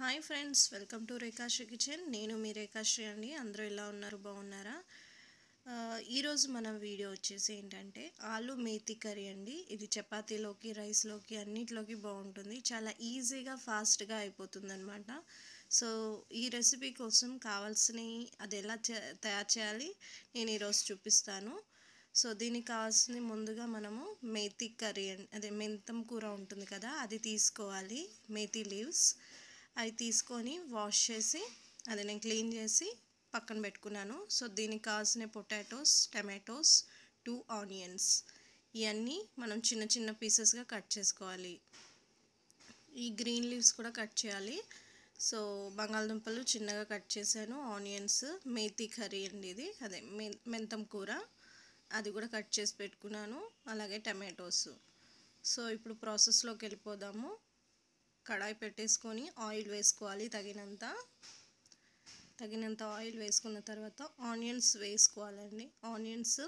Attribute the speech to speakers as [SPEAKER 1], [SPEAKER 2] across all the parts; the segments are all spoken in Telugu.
[SPEAKER 1] Hi friends welcome to Rekhasri kitchen నేను మీ రేఖాశ్రీ అండి. అందరూ ఎలా ఉన్నారు? బాగున్నారా? ఈరోజు మన వీడియో వచ్చేసి ఏంటంటే ఆలు మేతి కర్రీ అండి. ఇది చపాతీలోకి రైస్లోకి అన్నిట్లోకి బాగుంటుంది. చాలా ఈజీగా ఫాస్ట్గా అయిపోతుంది అనమాట సో ఈ రెసిపీ కోసం కావాల్సినవి అది ఎలా తయారు చేయాలి నేను ఈరోజు చూపిస్తాను. సో దీనికి కావాల్సింది ముందుగా మనము మేతి కర్రీ అదే మెంతం కూర ఉంటుంది కదా అది తీసుకోవాలి. మేతి లీవ్స్. అవి తీసుకొని వాష్ చేసి అది నేను క్లీన్ చేసి పక్కన పెట్టుకున్నాను. సో దీనికి కావాల్సిన పొటాటోస్ టమాటోస్ టూ ఆనియన్స్ ఇవన్నీ మనం చిన్న చిన్న పీసెస్గా కట్ చేసుకోవాలి. ఈ గ్రీన్ లీవ్స్ కూడా కట్ చేయాలి. సో బంగాళదుంపలు చిన్నగా కట్ చేశాను. ఆనియన్స్ మేతి కర్రీ అండి ఇది. అదే మెంతం కూర అది కూడా కట్ చేసి పెట్టుకున్నాను. అలాగే టమాటోస్. సో ఇప్పుడు ప్రాసెస్లోకి వెళ్ళిపోదాము. కడాయి పెట్టేసుకొని ఆయిల్ వేసుకోవాలి తగినంత. తగినంత ఆయిల్ వేసుకున్న తర్వాత ఆనియన్స్ వేసుకోవాలండి. ఆనియన్స్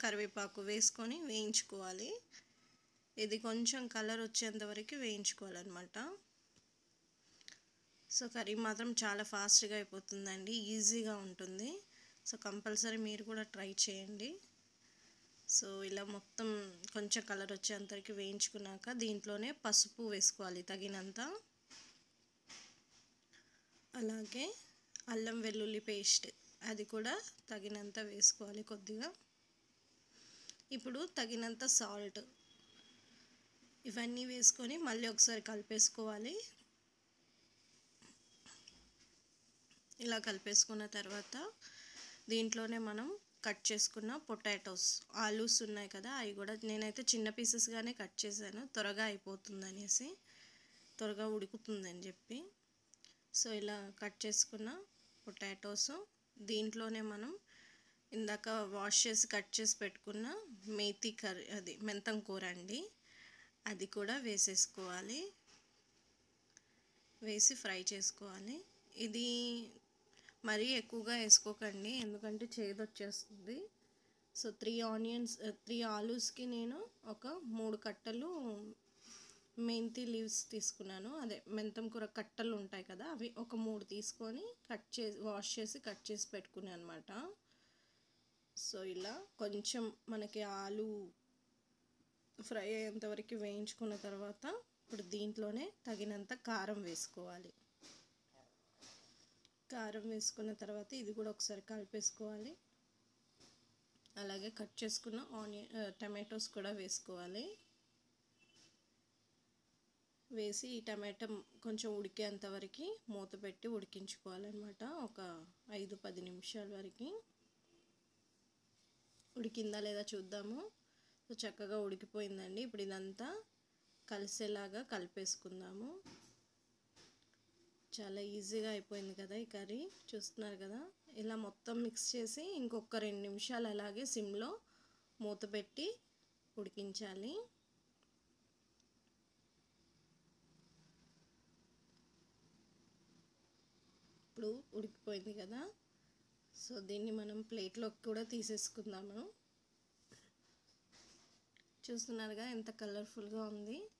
[SPEAKER 1] కరివేపాకు వేసుకొని వేయించుకోవాలి. ఇది కొంచెం కలర్ వచ్చేంత వరకు వేయించుకోవాలన్నమాట. సో కర్రీ మాత్రం చాలా ఫాస్ట్గా అయిపోతుందండి ఈజీగా ఉంటుంది. సో కంపల్సరీ మీరు కూడా ట్రై చేయండి. సో ఇలా మొత్తం కొంచెం కలర్ వచ్చేంతవరకు వేయించుకున్నాక దీంట్లోనే పసుపు వేసుకోవాలి తగినంత. అలాగే అల్లం వెల్లుల్లి పేస్ట్ అది కూడా తగినంత వేసుకోవాలి కొద్దిగా. ఇప్పుడు తగినంత సాల్ట్ ఇవన్నీ వేసుకొని మళ్ళీ ఒకసారి కలిపేసుకోవాలి. ఇలా కలిపేసుకున్న తర్వాత దీంట్లోనే మనం కట్ చేసుకున్న పొటాటోస్ ఆలూస్ ఉన్నాయి కదా అవి కూడా నేనైతే చిన్న పీసెస్గానే కట్ చేశాను. త్వరగా అయిపోతుంది అనేసి త్వరగా ఉడుకుతుందని చెప్పి. సో ఇలా కట్ చేసుకున్న పొటాటోస్ దీంట్లోనే మనం ఇందాక వాష్ చేసి కట్ చేసి పెట్టుకున్న మేతి కర్రీ అది మెంతం కూర అండి అది కూడా వేసేసుకోవాలి. వేసి ఫ్రై చేసుకోవాలి. ఇది మరీ ఎక్కువగా వేసుకోకండి. ఎందుకంటే చేదు వచ్చేస్తుంది. సో త్రీ ఆనియన్స్ త్రీ ఆలూస్కి నేను ఒక మూడు కట్టలు మెంతి లీవ్స్ తీసుకున్నాను. అదే మెంతం కూర కట్టలు ఉంటాయి కదా అవి ఒక మూడు తీసుకొని కట్ చేసి వాష్ చేసి కట్ చేసి పెట్టుకున్నాను అనమాట సో ఇలా కొంచెం మనకి ఆలు ఫ్రై అయ్యేంతవరకు వేయించుకున్న తర్వాత ఇప్పుడు దీంట్లోనే తగినంత కారం వేసుకోవాలి. కారం వేసుకున్న తర్వాత ఇది కూడా ఒకసారి కలిపేసుకోవాలి. అలాగే కట్ చేసుకున్న ఆనియన్ టమాటోస్ కూడా వేసుకోవాలి. వేసి ఈ టమాటా కొంచెం ఉడికేంత వరకు మూత పెట్టి ఉడికించుకోవాలన్నమాట. ఒక ఐదు పది నిమిషాల వరకు. ఉడికిందా లేదా చూద్దాము. చక్కగా ఉడికిపోయిందండి. ఇప్పుడు ఇదంతా కలిసేలాగా కలిపేసుకుందాము. చాలా ఈజీగా అయిపోయింది కదా ఈ కర్రీ. చూస్తున్నారు కదా. ఇలా మొత్తం మిక్స్ చేసి ఇంకొక రెండు నిమిషాలు అలాగే సిమ్లో మూత పెట్టి ఉడికించాలి. ఇప్పుడు ఉడికిపోయింది కదా. సో దీన్ని మనం ప్లేట్లోకి కూడా తీసేసుకుందాము. చూస్తున్నారుగా ఎంత కలర్ఫుల్గా ఉంది.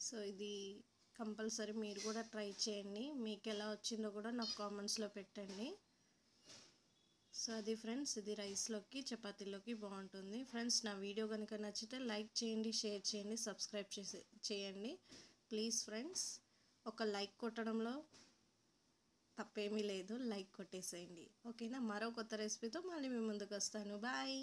[SPEAKER 1] సో ఇది కంపల్సరీ మీరు కూడా ట్రై చేయండి. మీకు ఎలా వచ్చిందో కూడా నాకు కామెంట్స్లో పెట్టండి. సో అది ఫ్రెండ్స్ ఇది రైస్లోకి చపాతీలోకి బాగుంటుంది. ఫ్రెండ్స్ నా వీడియో కనుక నచ్చితే లైక్ చేయండి షేర్ చేయండి సబ్స్క్రైబ్ చేసి చేయండి. ప్లీజ్ ఫ్రెండ్స్ ఒక లైక్ కొట్టడంలో తప్పేమీ లేదు. లైక్ కొట్టేసేయండి. ఓకేనా? మరో కొత్త రెసిపీతో మళ్ళీ మీ ముందుకు వస్తాను. బాయ్!